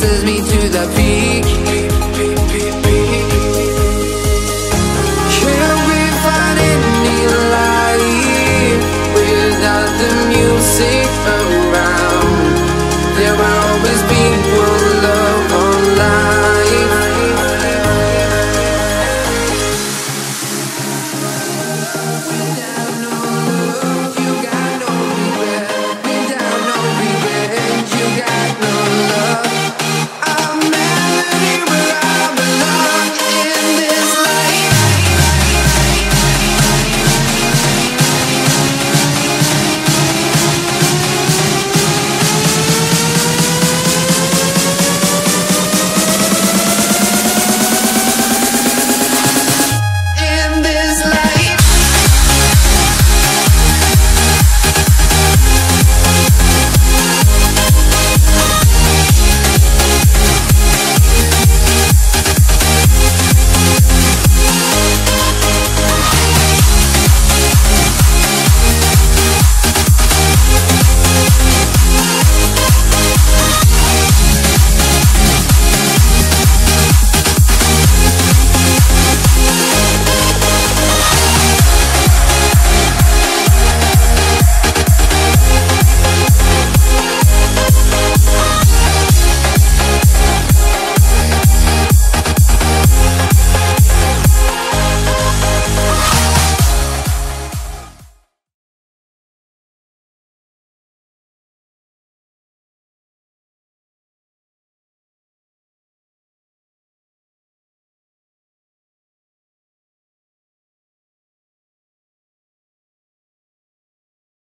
dances me to the beat